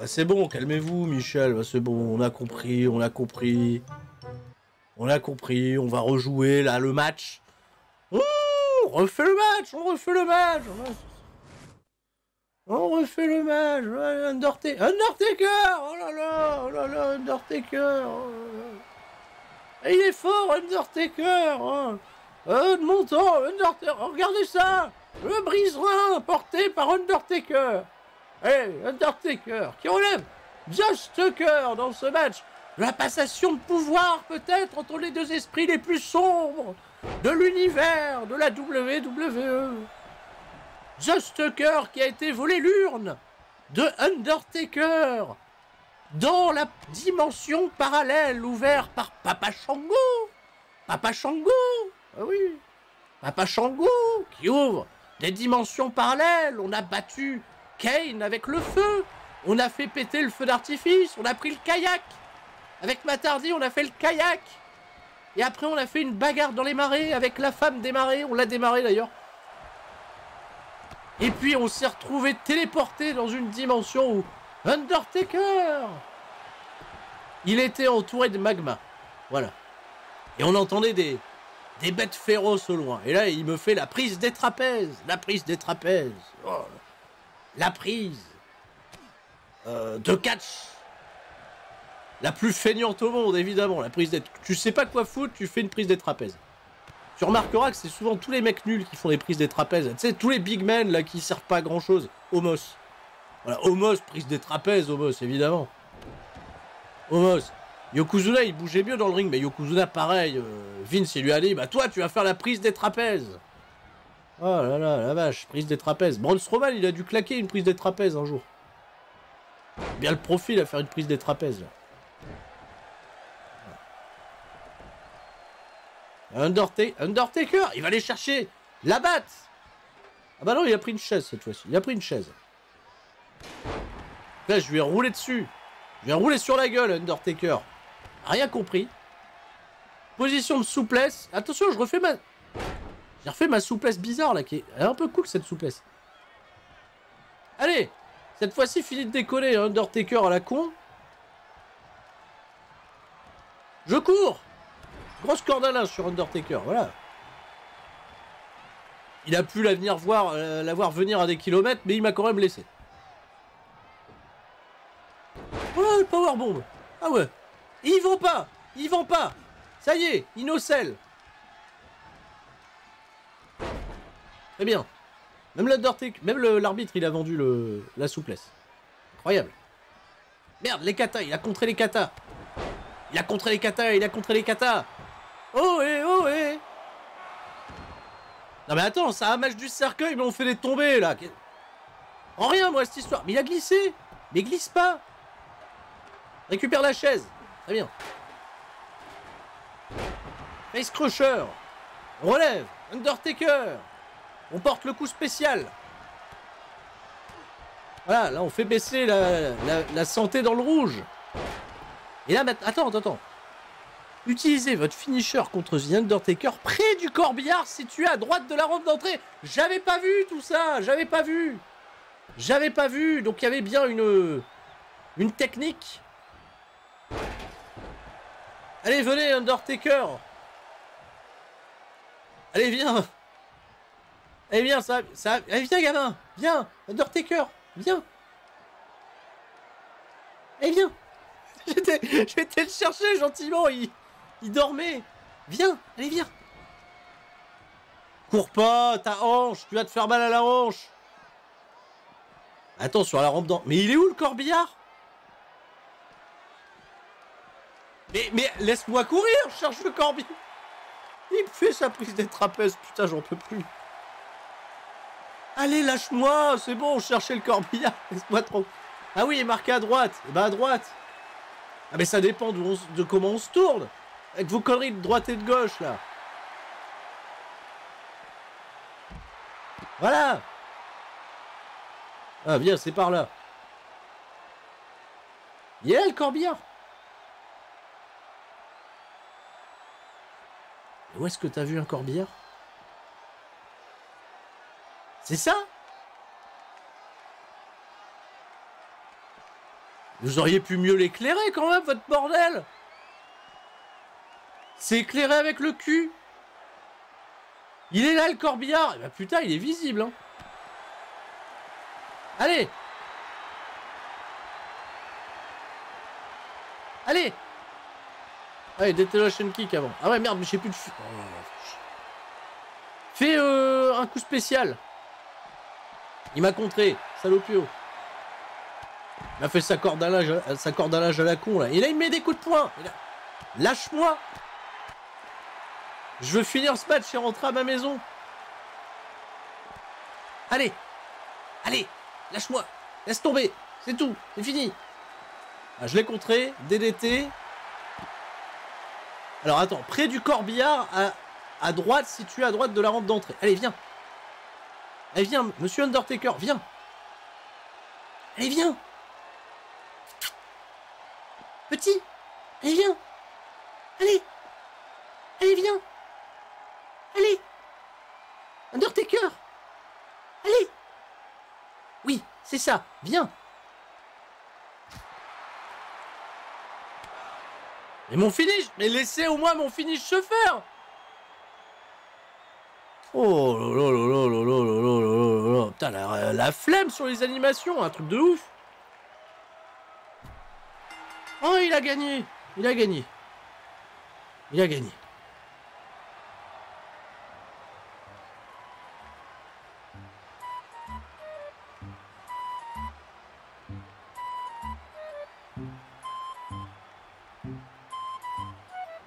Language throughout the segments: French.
Bah, c'est bon, calmez-vous, Michel. Bah, c'est bon, on a compris, on a compris. On a compris, on va rejouer là le match. Mmh, on refait le match, on refait le match. On refait le match. Undertaker, Undertaker Oh là là, oh là là, Undertaker oh Il est fort, Undertaker hein. euh, De mon temps, Undertaker Regardez ça Le brise-rein porté par Undertaker Hey, Undertaker, qui relève Just Tucker dans ce match. La passation de pouvoir, peut-être, entre les deux esprits les plus sombres de l'univers de la WWE. Just Tucker qui a été volé l'urne de Undertaker dans la dimension parallèle ouverte par Papa Shango. Papa Shango, ah oui, Papa Shango qui ouvre des dimensions parallèles. On a battu Kane avec le feu. On a fait péter le feu d'artifice. On a pris le kayak. Avec Matardi, on a fait le kayak. Et après, on a fait une bagarre dans les marais avec la femme des marais. On l'a démarré d'ailleurs. Et puis, on s'est retrouvé téléporté dans une dimension où Undertaker Il était entouré de magma. Voilà. Et on entendait des, des bêtes féroces au loin. Et là, il me fait la prise des trapèzes. La prise des trapèzes. Oh la prise euh, de catch la plus feignante au monde, évidemment. La prise des... Tu sais pas quoi foutre, tu fais une prise des trapèzes. Tu remarqueras que c'est souvent tous les mecs nuls qui font des prises des trapèzes. Tu sais, tous les big men là qui servent pas à grand chose. Homos. Voilà, Homos, prise des trapèzes, Homos, évidemment. Homos. Yokozuna, il bougeait mieux dans le ring, mais Yokozuna, pareil. Euh, Vince, il lui a dit, bah toi, tu vas faire la prise des trapèzes. Oh là là, la vache, prise des trapèzes. Braun Strowman, il a dû claquer une prise des trapèzes un jour. Bien le profil à faire une prise des trapèzes. Undertaker, Undertaker, il va aller chercher la batte. Ah bah non, il a pris une chaise cette fois-ci. Il a pris une chaise. Là, je lui ai roulé dessus. Je lui ai roulé sur la gueule, Undertaker. Rien compris. Position de souplesse. Attention, je refais ma... J'ai refait ma souplesse bizarre là, qui est... Un peu cool cette souplesse. Allez Cette fois-ci, fini de décoller, hein, Undertaker à la con. Je cours Grosse corde sur Undertaker, voilà. Il a pu la, venir voir, euh, la voir venir à des kilomètres, mais il m'a quand même laissé. Oh, le powerbomb Ah ouais Ils vont pas Ils vont pas Ça y est, Innocel Très bien. Même même l'arbitre, il a vendu la souplesse. Incroyable. Merde, les katas, il a contré les katas. Il a contré les katas, il a contré les katas. Oh et oh et Non mais attends, ça a un match du cercueil, mais on fait les tombées là. En rien moi cette histoire. Mais il a glissé. Mais glisse pas. Récupère la chaise. Très bien. Face Crusher. relève. Undertaker. On porte le coup spécial. Voilà, là on fait baisser la, santé dans le rouge. Et là, maintenant, attends, attends. Utilisez votre finisher contre The Undertaker près du corbillard situé à droite de la rampe d'entrée. J'avais pas vu tout ça, j'avais pas vu. J'avais pas vu, donc il y avait bien une, une technique. Allez, venez, Undertaker. Allez, viens. Eh bien, ça, ça... Allez, viens, gamin Viens Undertaker Viens. Eh, viens. J'étais le chercher gentiment, il... il dormait. Viens Allez, viens. Cours pas, ta hanche Tu vas te faire mal à la hanche. Attends, sur la rampe dans... Mais il est où le corbillard? Mais, mais laisse-moi courir, cherche le corbillard. Il fait sa prise des trapèzes, putain, j'en peux plus Allez, lâche-moi, c'est bon, chercher le corbillard, laisse-moi trop. Ah oui, il est marqué à droite. Eh ben à droite. Ah mais ça dépend de, comment on se tourne. Avec vos conneries de droite et de gauche, là. Voilà Ah, viens, c'est par là. Il est le corbillard Où est-ce que t'as vu un corbillard? C'est ça. Vous auriez pu mieux l'éclairer quand même, votre bordel. C'est éclairé avec le cul. Il est là, le corbillard. Bah putain, il est visible, hein. Allez. Allez. Allez, detonation kick avant. Ah ouais, merde, mais j'ai plus de... Oh, Fais euh, un coup spécial. Il m'a contré, salopio. Il a fait sa corde à l'âge, sa corde à l'âge à la con là. Et là il met des coups de poing. Lâche-moi. Je veux finir ce match et rentrer à ma maison. Allez. Allez. Lâche-moi. Laisse tomber. C'est tout. C'est fini. Ah, je l'ai contré. DDT. Alors attends. Près du corbillard à, à droite, situé à droite de la rampe d'entrée. Allez, viens. Allez, viens, monsieur Undertaker, viens. Allez, viens. Petit, allez, viens. Allez. Allez, viens. Allez. Undertaker. Allez. Oui, c'est ça. Viens. Mais mon finish Mais laissez au moins mon finish se faire Oh Putain, la, la flemme sur les animations, un truc de ouf Oh, il a gagné Il a gagné Il a gagné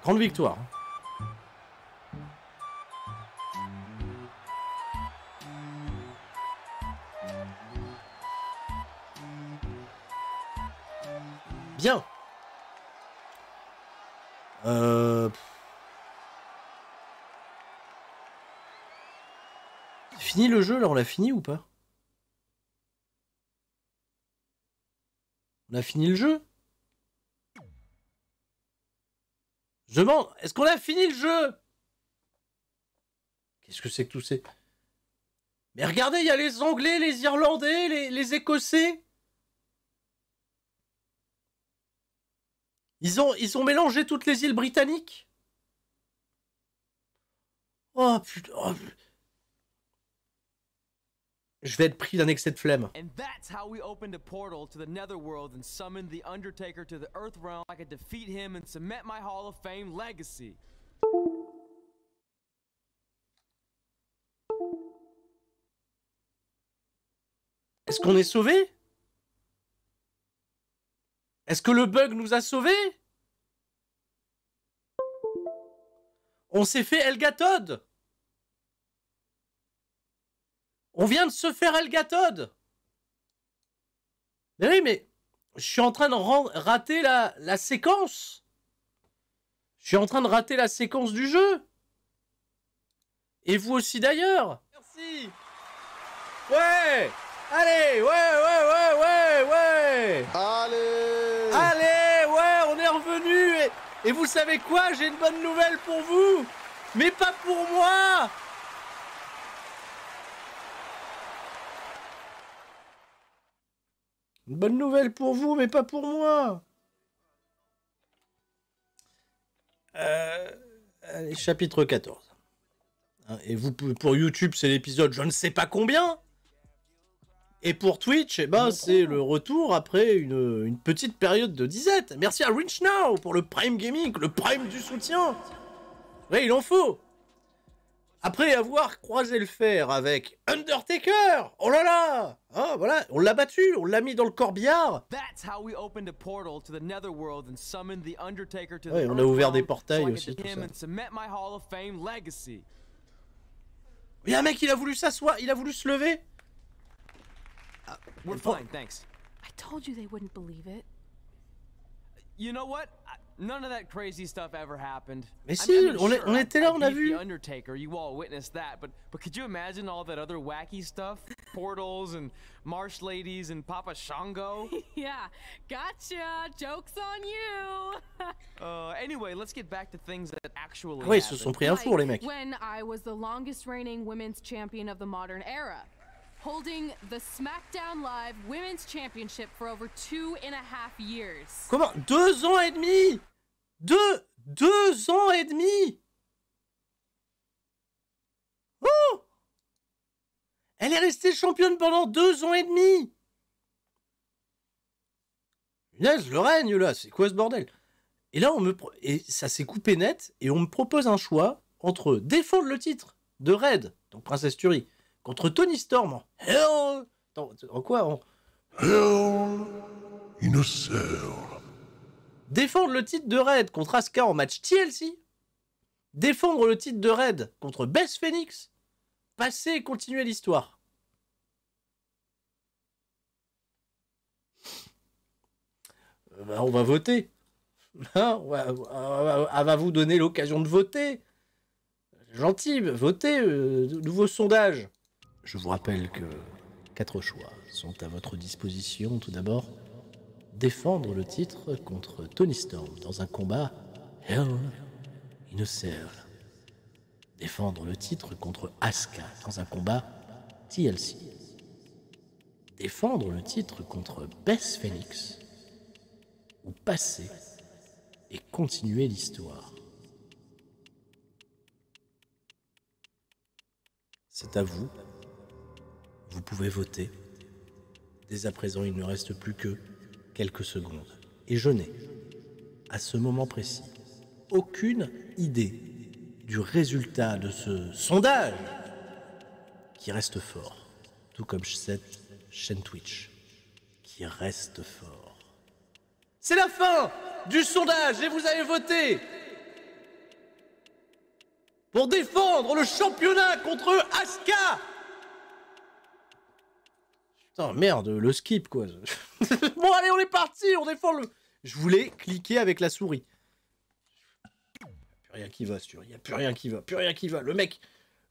Grande victoire. Le jeu là, on l'a fini ou pas? On a fini le jeu? Je demande, est-ce qu'on a fini le jeu? Qu'est-ce que c'est que tout ces... Mais regardez, il y a les Anglais, les Irlandais, les, Écossais. Ils ont, ils ont mélangé toutes les îles britanniques. Oh putain. Oh, je vais être pris d'un excès de flemme. And that's how we opened a portal to the Netherworld and summoned the Undertaker to the Earth realm. I could defeat him and cement my Hall of Fame legacy. Est-ce qu'on est sauvé? Est-ce que le bug nous a sauvés? On s'est fait Elgatod On vient de se faire Elgatod Mais oui, mais je suis en train de rater la, la séquence. Je suis en train de rater la séquence du jeu. Et vous aussi d'ailleurs. Merci. Ouais. Allez, ouais, ouais, ouais, ouais, ouais. Allez. Allez, ouais, on est revenu. Et, et vous savez quoi? J'ai une bonne nouvelle pour vous. Mais pas pour moi. Une bonne nouvelle pour vous, mais pas pour moi. Euh, allez, chapitre 14. Hein, et vous, pour YouTube, c'est l'épisode je ne sais pas combien. Et pour Twitch, eh ben, c'est le retour après une, une, petite période de disette. Merci à Rich Now pour le Prime Gaming, le Prime du soutien. Oui, il en faut. Après avoir croisé le fer avec Undertaker, oh là là, ah voilà, on l'a battu, on l'a mis dans le corbillard. Ouais, on a ouvert des portails aussi. Tout ça. Il y a un mec, il a voulu s'asseoir, il a voulu se lever. Uh, we're fine, thanks. I told you they wouldn't believe it. You know what? None of that crazy stuff ever happened. Mais si, I mean, on, sure, on était là, on a vu. The Undertaker, you all witnessed that, but but could you imagine all that other wacky stuff? Portals and marsh ladies and Papa Shango? yeah, gotcha. Jokes on you. uh, anyway, let's get back to things that actually. Ah ouais, ils se sont pris un four, les mecs. When I was the longest reigning women's champion of the modern era. Holding the SmackDown Live Women's Championship for over two and a half years. Comment? Deux ans et demi? Deux Deux ans et demi? Oh Elle est restée championne pendant deux ans et demi. Yes, le règne là, c'est quoi ce bordel? Et là, on me pro- et ça s'est coupé net, et on me propose un choix entre défendre le titre de Red, donc Princesse Turie, contre Tony Storm en en quoi en- Hell in. Défendre le titre de Red contre Asuka en match TLC. Défendre le titre de Red contre Beth Phoenix. Passer et continuer l'histoire. Euh, bah, on va voter. Elle va vous donner l'occasion de voter. Gentil, votez. euh, nouveau sondage. Je vous rappelle que quatre choix sont à votre disposition. Tout d'abord, défendre le titre contre Tony Storm dans un combat Hell in a Cell. Défendre le titre contre Asuka dans un combat TLC. Défendre le titre contre Beth Phoenix. Ou passer et continuer l'histoire. C'est à vous. Vous pouvez voter. Dès à présent, il ne reste plus que quelques secondes. Et je n'ai, à ce moment précis, aucune idée du résultat de ce sondage qui reste fort, tout comme cette chaîne Twitch qui reste fort. C'est la fin du sondage et vous avez voté pour défendre le championnat contre Asuka. Putain, merde, le skip quoi. bon, allez, on est parti, on défend le. Je voulais cliquer avec la souris. Plus rien qui va, il n'y a plus rien qui va, plus rien qui va. Le mec,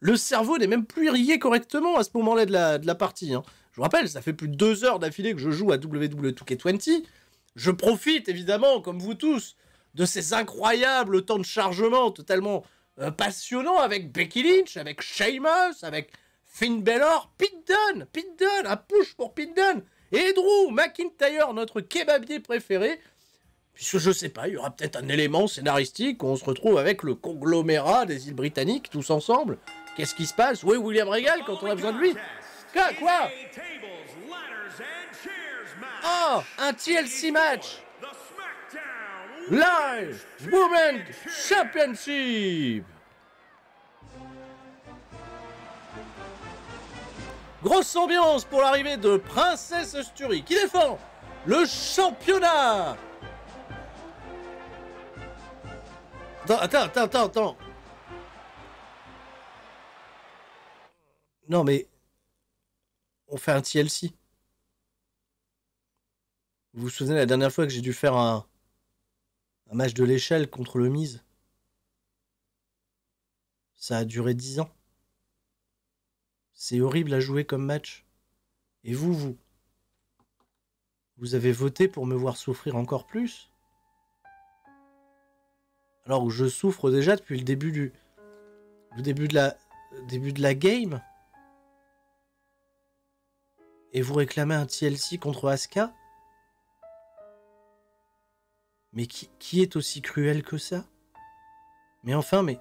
le cerveau n'est même plus irrigué correctement à ce moment-là de la, partie. hein. Je vous rappelle, ça fait plus de deux heures d'affilée que je joue à WWE 2K20. Je profite évidemment, comme vous tous, de ces incroyables temps de chargement totalement euh, passionnants avec Becky Lynch, avec Sheamus, avec Finn Balor, Pete Dunne, Pete Dunne, un push pour Pete Dunne, et Drew McIntyre, notre kebabier préféré. Puisque je sais pas, il y aura peut-être un élément scénaristique où on se retrouve avec le conglomérat des îles britanniques, tous ensemble. Qu'est-ce qui se passe? Oui, William Regal, quand on a besoin de lui? Quoi, quoi? Oh, un TLC match Live Women Championship Grosse ambiance pour l'arrivée de Princesse Sturie qui défend le championnat Attends, attends, attends, attends, attends. Non mais... On fait un TLC. Vous vous souvenez la dernière fois que j'ai dû faire un, un match de l'échelle contre le Mise Ça a duré 10 ans. C'est horrible à jouer comme match. Et vous, vous? Vous avez voté pour me voir souffrir encore plus? Alors que je souffre déjà depuis le début du... Le début de la... début de la game. Et vous réclamez un TLC contre Asuka? Mais qui, qui est aussi cruel que ça? Mais enfin, mais...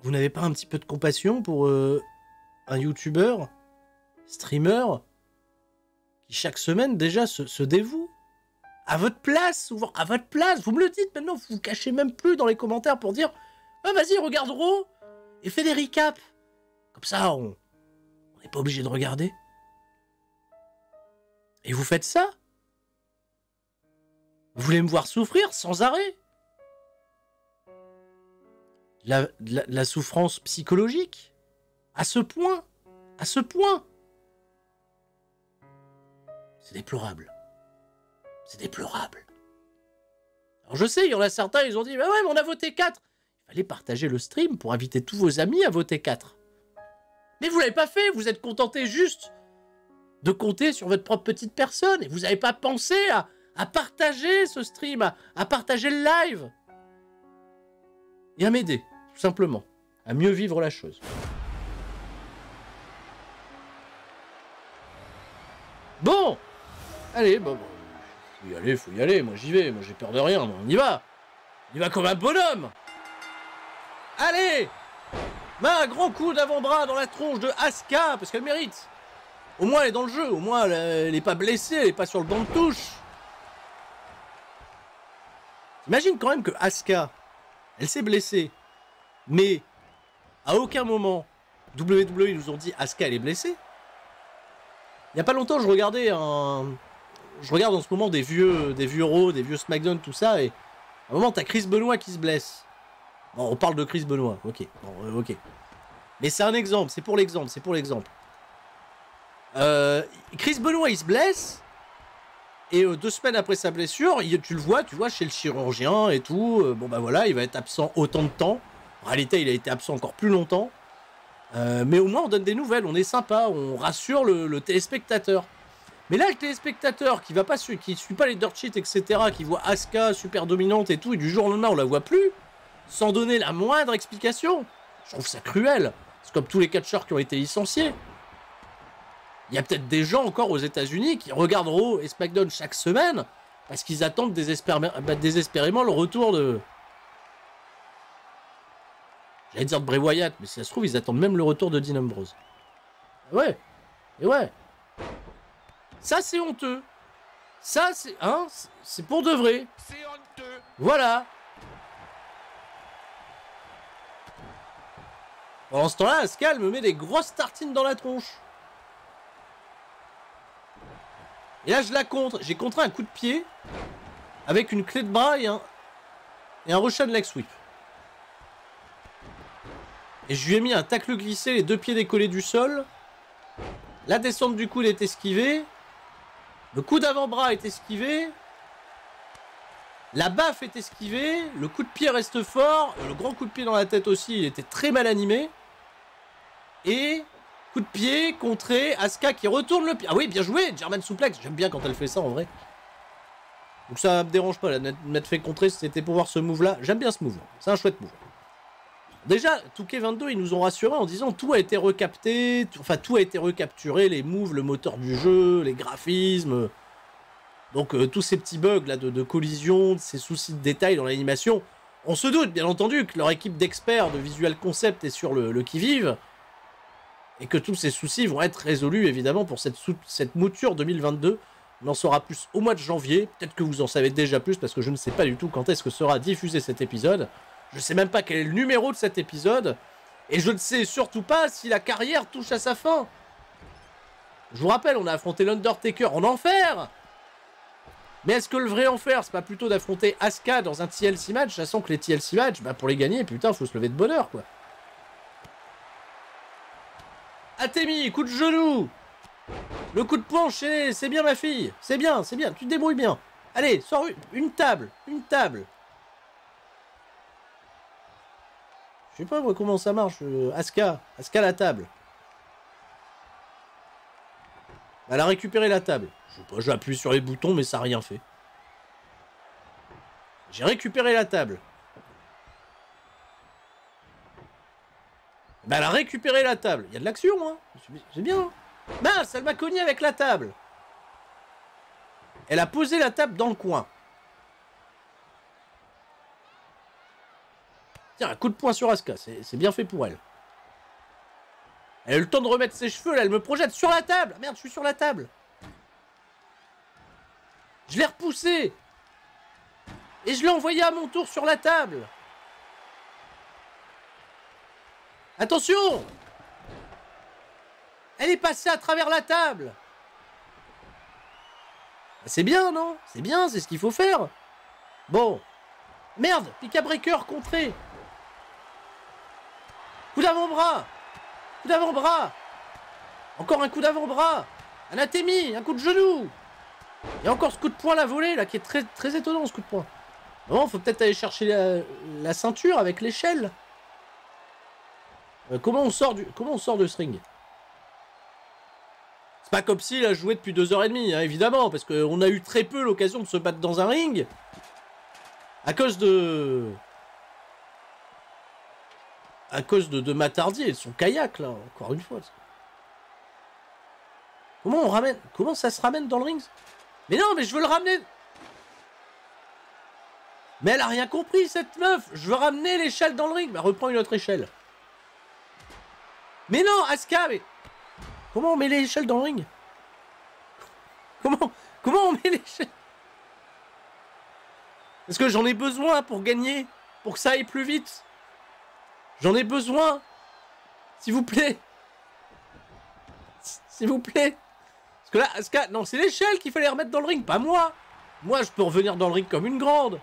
Vous n'avez pas un petit peu de compassion pour euh, un youtubeur, streamer, qui chaque semaine déjà se, dévoue à votre place, souvent à votre place, vous me le dites maintenant, vous vous cachez même plus dans les commentaires pour dire Ah vas-y, regarde Raw et fais des recaps. Comme ça, on n'est pas obligé de regarder. Et vous faites ça? Vous voulez me voir souffrir sans arrêt? La, souffrance psychologique À ce point À ce point C'est déplorable. C'est déplorable. Alors je sais, il y en a certains, ils ont dit, bah ouais, mais on a voté 4. Il fallait partager le stream pour inviter tous vos amis à voter 4. Mais vous l'avez pas fait, vous êtes contenté juste de compter sur votre propre petite personne et vous n'avez pas pensé à, partager ce stream, à partager le live. Et à m'aider, tout simplement, à mieux vivre la chose. Bon Allez, bon, bon. Faut y aller, faut y aller. Moi, j'y vais. Moi, j'ai peur de rien. On y va. On y va comme un bonhomme. Allez Bah, un grand coup d'avant-bras dans la tronche de Asuka, parce qu'elle mérite. Au moins, elle est dans le jeu. Au moins, elle, elle est pas blessée. Elle est pas sur le banc de touche. Imagine quand même que Asuka, elle s'est blessée. Mais, à aucun moment, WWE nous ont dit Asuka, elle est blessée. Il y a pas longtemps, je regardais un... Je regarde en ce moment des vieux, des vieux Raw, des vieux SmackDown, tout ça, et à un moment, t'as Chris Benoit qui se blesse. On parle de Chris Benoit, ok, euh, ok. Mais c'est un exemple, c'est pour l'exemple, c'est pour l'exemple. Euh, Chris Benoit, il se blesse, et euh, deux semaines après sa blessure, tu le vois, tu vois, chez le chirurgien et tout, bon bah voilà, il va être absent autant de temps. En réalité, il a été absent encore plus longtemps. Euh, mais au moins, on donne des nouvelles, on est sympa, on rassure le, téléspectateur. Mais là, le téléspectateur qui qui suit pas les dirt sheets, etc., qui voit Asuka super dominante et tout, et du jour au lendemain, on la voit plus, sans donner la moindre explication. Je trouve ça cruel. C'est comme tous les catcheurs qui ont été licenciés. Il y a peut-être des gens encore aux États-Unis qui regardent Raw et SmackDown chaque semaine parce qu'ils attendent désespérément le retour de. J'allais dire de Bray Wyatt, mais si ça se trouve, ils attendent même le retour de Dean Ambrose. Ouais, et ouais. Ça, c'est honteux. Ça, c'est. Hein c'est- pour de vrai. C'est honteux. Voilà. Pendant ce temps-là, elle me met des grosses tartines dans la tronche. Et là, je la contre. J'ai contré un coup de pied avec une clé de bras et un, et un Russian leg sweep. Et je lui ai mis un tacle glissé, les deux pieds décollés du sol. La descente du coude est esquivée. Le coup d'avant-bras est esquivé. La baffe est esquivée, le coup de pied reste fort, le grand coup de pied dans la tête aussi, il était très mal animé. Et coup de pied contré, Asuka qui retourne le pied. Ah oui, bien joué, German Suplex, j'aime bien quand elle fait ça en vrai. Donc ça me dérange pas, net- m'être fait contrer, c'était pour voir ce move là. J'aime bien ce move, c'est un chouette move. Déjà, Touquet 22, ils nous ont rassuré en disant tout a été recapté, tout- enfin tout a été recapturé, les moves, le moteur du jeu, les graphismes. Donc euh, tous ces petits bugs là de, de collision, ces soucis de détail dans l'animation, on se doute bien entendu que leur équipe d'experts de visual concept est sur le, le qui-vive et que tous ces soucis vont être résolus évidemment pour cette, cette mouture 2022. On en saura plus au mois de janvier, peut-être que vous en savez déjà plus parce que je ne sais pas du tout quand est-ce que sera diffusé cet épisode. Je ne sais même pas quel est le numéro de cet épisode et je ne sais surtout pas si la carrière touche à sa fin. Je vous rappelle, on a affronté l'Undertaker en enfer mais est-ce que le vrai enfer, c'est pas plutôt d'affronter Asuka dans un TLC match, sachant que les TLC match, bah pour les gagner, putain, faut se lever de bonheur, quoi. Atemi, coup de genou Le coup de poing c'est bien ma fille, c'est bien, c'est bien, tu te débrouilles bien. Allez, sors une table, une table. Je sais pas comment ça marche, euh, Asuka, Asuka la table. Elle a récupéré la table. Je sais pas, j'appuie sur les boutons, mais ça n'a rien fait. J'ai récupéré la table. Ben, elle a récupéré la table. Il y a de l'action, hein. C'est- bien. hein. Mince, elle m'a cogné avec la table. Elle a posé la table dans le coin. Tiens, un coup de poing sur Asuka. C'est bien fait pour elle. Elle a eu le temps de remettre ses cheveux, là, elle me projette sur la table. Ah, Merde, je suis sur la table. Je l'ai repoussé. Et je l'ai envoyé à mon tour sur la table. Attention Elle est passée à travers la table. Bah, C'est bien, non? C'est bien, c'est ce qu'il faut faire. Bon. Merde, Pika Breaker contré. Coup d'avant-bras. Coup d'avant-bras. Encore un coup d'avant-bras. Anatémie, un coup de genou. Et encore ce coup de poing la volée là qui est très très étonnant ce coup de poing. Bon, faut peut-être aller chercher la, ceinture avec l'échelle. Euh, comment on sort comment on sort de ce ring? C'est pas comme s'il a joué depuis deux heures et demie, hein, évidemment, parce qu'on a eu très peu l'occasion de se battre dans un ring à cause de à cause de, de Matardi et de son kayak là, encore une fois. Comment on ramène Comment ça se ramène dans le ring Mais non, mais je veux le ramener! Mais elle a rien compris, cette meuf! Je veux ramener l'échelle dans le ring. Bah, reprends une autre échelle. Mais non, Asuka, mais... Comment on met l'échelle dans le ring? Comment Comment on met l'échelle? Est-ce que j'en ai besoin pour gagner Pour que ça aille plus vite J'en ai besoin. S'il vous plaît. S'il vous plaît. Parce que là, Asuka... Non, c'est l'échelle qu'il fallait remettre dans le ring, pas moi. Moi, je peux revenir dans le ring comme une grande.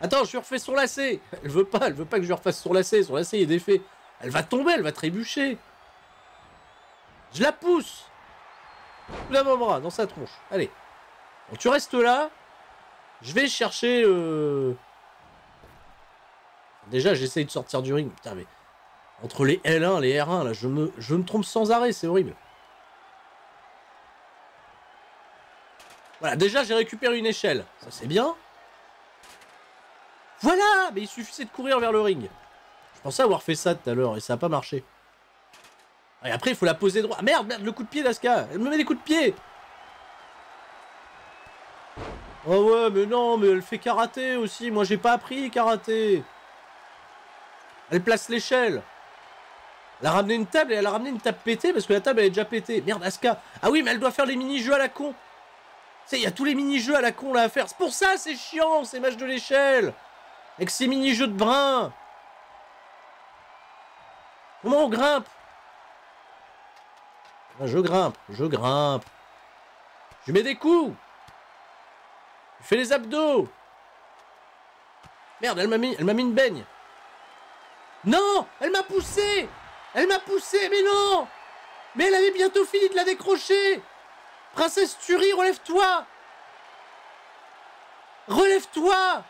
Attends, je lui refais son lacet. Elle veut pas, elle veut pas que je lui refasse son lacet, son lacet est défait. Elle va tomber, elle va trébucher. Je la pousse. Coup mon bras, dans sa tronche. Allez. Bon, tu restes là. Je vais chercher... Euh... Déjà, j'essaye de sortir du ring. Putain, mais... Entre les L1, les R1, là, je me, je me trompe sans arrêt, c'est horrible. Voilà, déjà, j'ai récupéré une échelle. Ça, c'est bien. Voilà Mais il suffisait de courir vers le ring. Je pensais avoir fait ça tout à l'heure, et ça n'a pas marché. Et après, il faut la poser droit. Merde, merde, le coup de pied d'Aska. Elle me met des coups de pied. Oh ouais, mais non, mais elle fait karaté aussi. Moi, j'ai pas appris karaté. Elle place l'échelle. Elle a ramené une table et elle a ramené une table pétée parce que la table elle est déjà pétée. Merde, Aska. Ah oui, mais elle doit faire les mini-jeux à la con. Il y a tous les mini-jeux à la con là à faire. C'est pour ça, c'est chiant, ces matchs de l'échelle. Avec ces mini-jeux de brin. Comment on grimpe? Ah, Je grimpe, je grimpe. Je mets des coups. Je fais les abdos. Merde, elle m'a mis, mis une baigne. Non Elle m'a poussé. Elle m'a poussé, mais non. Mais elle avait bientôt fini de la décrocher. Princesse Turi, relève-toi. Relève-toi.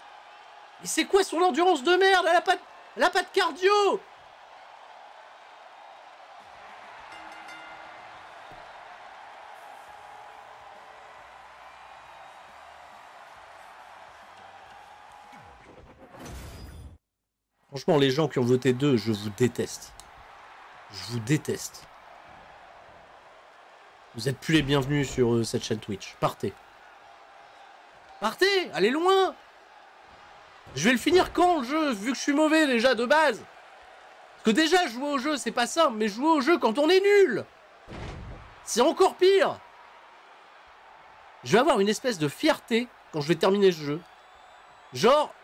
Mais c'est quoi son endurance de merde? Elle a pas, elle a pas de cardio Franchement, les gens qui ont voté 2, je vous déteste. Je vous déteste. Vous êtes plus les bienvenus sur euh, cette chaîne Twitch. Partez. Partez Allez loin Je vais le finir quand le jeu? Vu que je suis mauvais déjà de base. Parce que déjà jouer au jeu c'est pas simple, mais jouer au jeu quand on est nul C'est encore pire Je vais avoir une espèce de fierté quand je vais terminer ce jeu. Genre,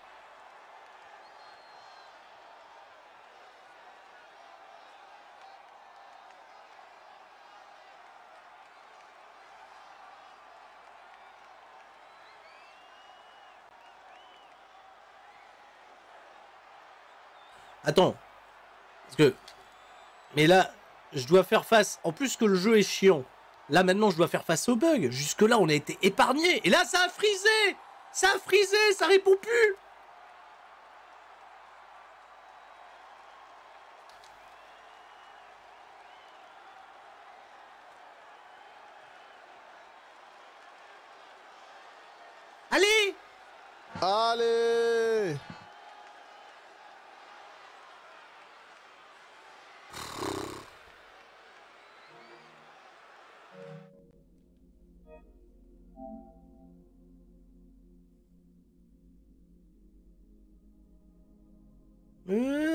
Attends. Parce que... Mais là, je dois faire face... En plus que le jeu est chiant. Là, maintenant, je dois faire face au bug. Jusque-là, on a été épargné. Et là, ça a frisé Ça a frisé Ça répond plus Allez Allez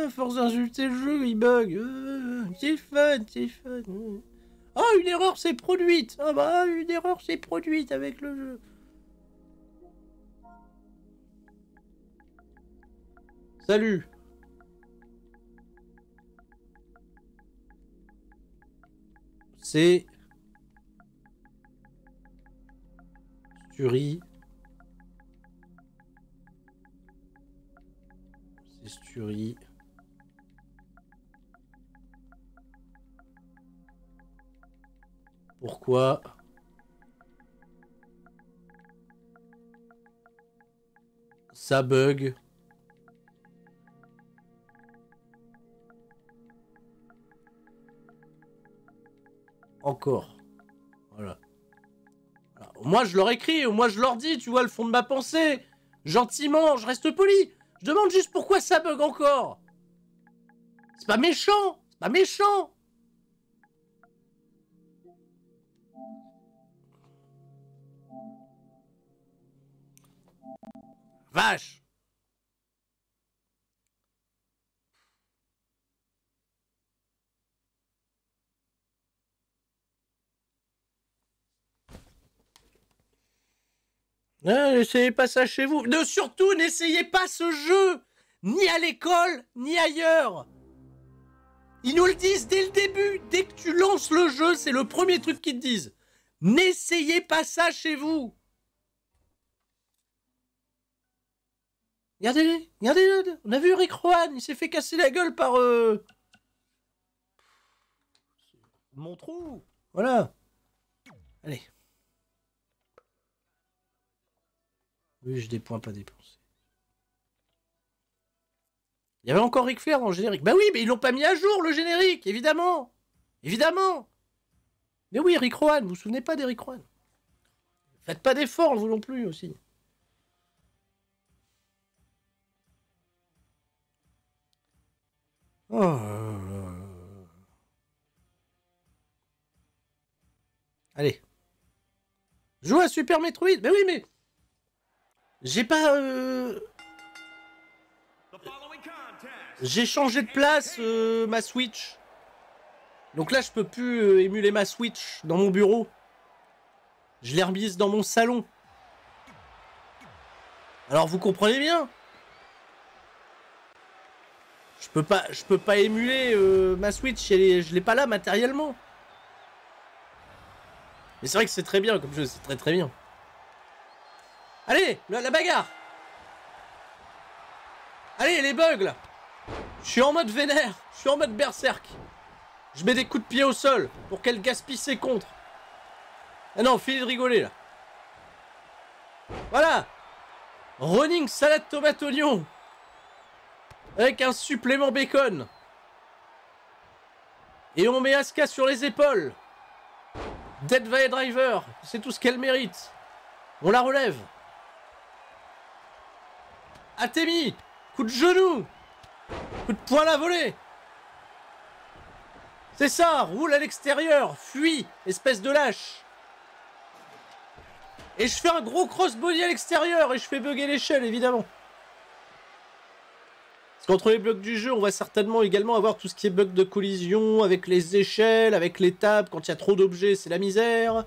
Euh, force d'insulter le jeu, il bug. Euh, c'est fun, c'est fun. Ah, une erreur s'est produite. Ah bah, une erreur s'est produite avec le jeu. Salut. C'est... Sturi. Pourquoi ça bug Encore? Voilà. Moi, je leur écris, moi, je leur dis, tu vois, le fond de ma pensée. Gentiment, je reste poli. Je demande juste pourquoi ça bug encore. C'est pas méchant. C'est pas méchant. Vache N'essayez pas ça chez vous. Surtout, n'essayez pas ce jeu Ni à l'école, ni ailleurs Ils nous le disent dès le début. Dès que tu lances le jeu, c'est le premier truc qu'ils te disent. N'essayez pas ça chez vous Regardez, regardez, on a vu Rick Rowan, il s'est fait casser la gueule par... Euh... Mon trou Voilà. Allez. Oui, j'ai des points pas dépensés. Il y avait encore Ric Flair dans le générique. Bah oui, mais ils l'ont pas mis à jour le générique, évidemment. Évidemment. Mais oui, Rick Rowan, vous vous souvenez pas d'Eric Rowan Faites pas d'efforts, vous non plus aussi. Oh. Allez. Joue à Super Metroid. Mais oui, mais... J'ai pas... Euh... J'ai changé de place euh, ma Switch. Donc là, je peux plus euh, émuler ma Switch dans mon bureau. Je l'ai dans mon salon. Alors vous comprenez bien? Je peux pas, je peux pas émuler euh, ma Switch, je l'ai pas là matériellement. Mais c'est vrai que c'est très bien comme jeu, c'est très très bien. Allez, la, bagarre Allez, les bugs là Je suis en mode vénère, je suis en mode berserk. Je mets des coups de pied au sol pour qu'elle gaspille ses contre. Ah non, fini de rigoler là. Voilà Running salade tomate oignon Avec un supplément bacon. Et on met Aska sur les épaules. Dead Valley Driver, c'est tout ce qu'elle mérite. On la relève. Atemi Coup de genou Coup de poing à la volée C'est ça Roule à l'extérieur Fuis Espèce de lâche Et je fais un gros crossbody à l'extérieur et je fais bugger l'échelle, évidemment. Parce qu'entre les blocs du jeu, on va certainement également avoir tout ce qui est bug de collision, avec les échelles, avec les tables, quand il y a trop d'objets, c'est la misère.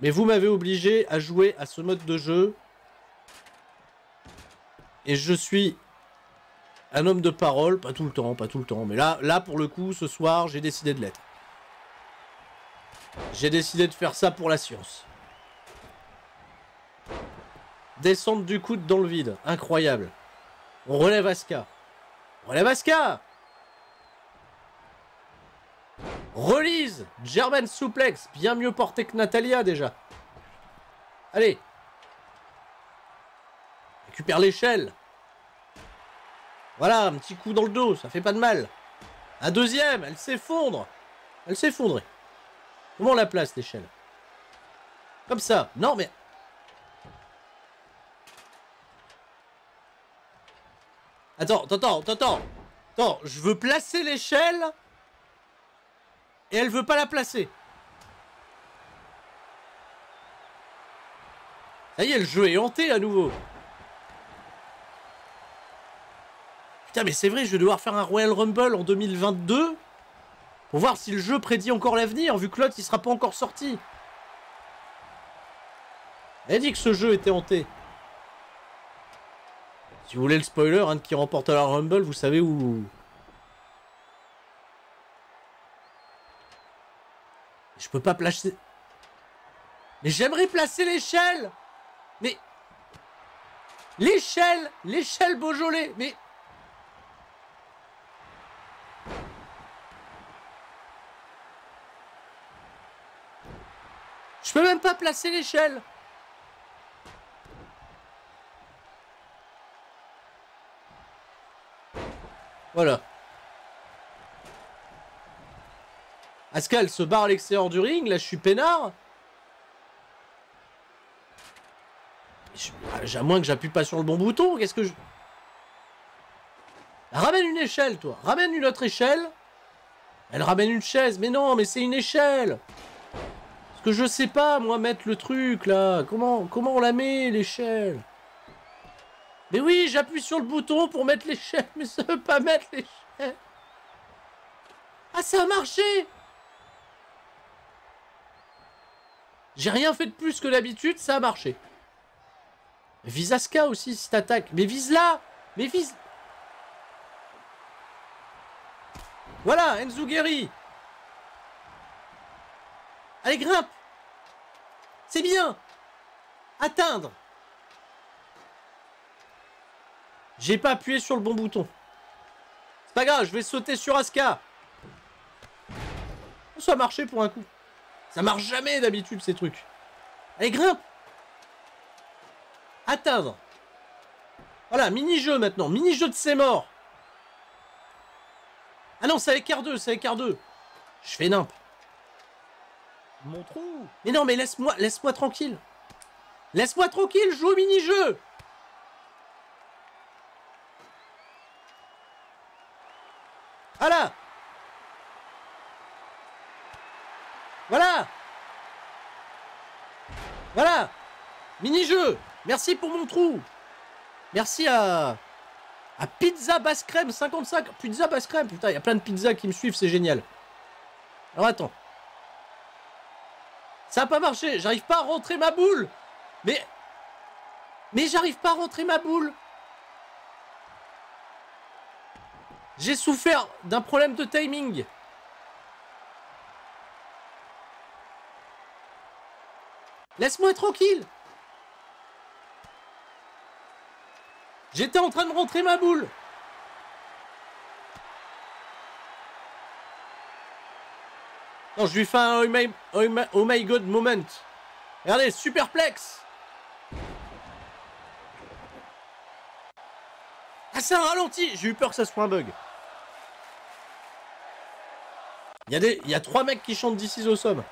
Mais vous m'avez obligé à jouer à ce mode de jeu et je suis un homme de parole, pas tout le temps, pas tout le temps, mais là, là pour le coup, ce soir, j'ai décidé de l'être. J'ai décidé de faire ça pour la science. Descendre du coude dans le vide, incroyable. On relève Aska. Relève Aska Relise German Suplex, bien mieux porté que Natalia déjà. Allez Récupère l'échelle. Voilà, un petit coup dans le dos, ça fait pas de mal. Un deuxième, elle s'effondre. Elle s'effondre. Comment on la place, l'échelle? Comme ça. Non, mais... Attends, attends, attends, attends. Attends, je veux placer l'échelle. Et elle veut pas la placer. Ça y est, le jeu est hanté à nouveau. Putain, mais c'est vrai, je vais devoir faire un Royal Rumble en 2022 pour voir si le jeu prédit encore l'avenir, vu que l'autre, il sera pas encore sorti. Elle dit que ce jeu était hanté. Si vous voulez le spoiler, hein, qui remporte la Rumble, vous savez où... Je peux pas placer... Mais j'aimerais placer l'échelle. Mais... L'échelle L'échelle Beaujolais Mais... Je peux même pas placer l'échelle. Voilà. Ascal se barre à l'extérieur du ring. Là, je suis peinard? À moins que j'appuie pas sur le bon bouton. Qu'est-ce que je... Ramène une échelle, toi. Ramène une autre échelle. Elle ramène une chaise. Mais non, mais c'est une échelle. que je sais pas, moi, mettre le truc, là. Comment, comment on la met, l'échelle? Mais oui, j'appuie sur le bouton pour mettre l'échelle, mais ça veut pas mettre l'échelle. Ah, ça a marché! J'ai rien fait de plus que d'habitude, ça a marché. Vise Aska aussi si t'attaques. Mais vise là! Mais vise... Voilà, Enzo Allez, grimpe! C'est bien! Atteindre J'ai pas appuyé sur le bon bouton. C'est pas grave, je vais sauter sur Aska. Ça a marché pour un coup. Ça marche jamais d'habitude ces trucs. Allez, grimpe Atteindre Voilà, mini-jeu maintenant. Mini-jeu de ses morts. Ah non, c'est avec R2, c'est avec R2. Je fais nimp. Mon trou Mais non, mais laisse-moi laisse-moi tranquille. Laisse-moi tranquille, je joue au mini-jeu. Voilà. Voilà. Voilà. Mini-jeu. Merci pour mon trou. Merci à... À Pizza Basse Crème 55 Pizza Basse Crème Putain, il y a plein de pizzas qui me suivent, c'est génial. Alors attends. Ça a pas marché, j'arrive pas à rentrer ma boule. Mais... Mais j'arrive pas à rentrer ma boule J'ai souffert d'un problème de timing. Laisse-moi tranquille. J'étais en train de rentrer ma boule. Non, je lui fais un oh my, oh my, oh my god moment. Regardez, superplex Ah, c'est un ralenti J'ai eu peur que ça soit un bug. Il y, a des, y a trois mecs qui chantent d'ici au somme.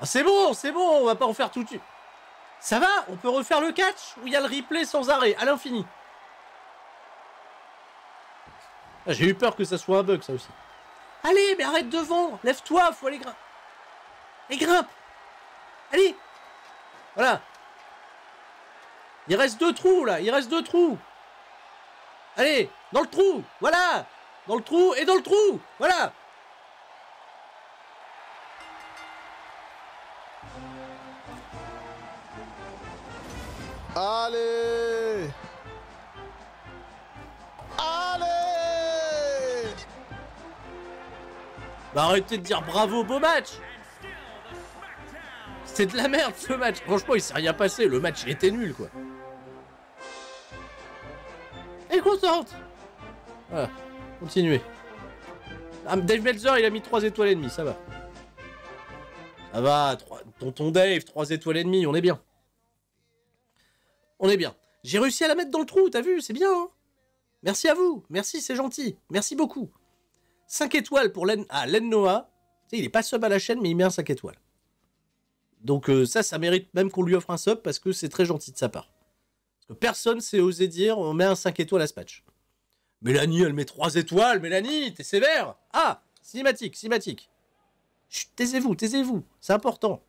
Ah, c'est bon, c'est bon, on va pas en faire tout de suite. Ça va On peut refaire le catch Ou il y a le replay sans arrêt, à l'infini ah, J'ai eu peur que ça soit un bug, ça aussi. Allez, mais arrête devant Lève-toi, faut aller grimper Et grimpe Allez Voilà Il reste deux trous, là. Il reste deux trous. Allez Dans le trou. Voilà. Dans le trou et dans le trou. Voilà. Allez. Allez. Bah arrêtez de dire bravo, beau match. C'est de la merde ce match. Franchement, il s'est rien passé, le match il était nul quoi. Voilà, continuez. Ah, Dave Meltzer, il a mis 3 étoiles et demie, ça va. Ça va, 3... tonton Dave, 3 étoiles et demie, on est bien. On est bien. J'ai réussi à la mettre dans le trou, t'as vu C'est bien, hein Merci à vous. Merci, c'est gentil. Merci beaucoup. 5 étoiles pour Len... Ah, Len Noah. Il est pas sub à la chaîne, mais il met un 5 étoiles. Donc euh, ça, ça mérite même qu'on lui offre un sub parce que c'est très gentil de sa part. Que personne s'est osé dire on met un 5 étoiles à ce match. Mélanie, elle met 3 étoiles. Mélanie, t'es sévère. Ah, cinématique, cinématique. Taisez-vous, taisez-vous. C'est important.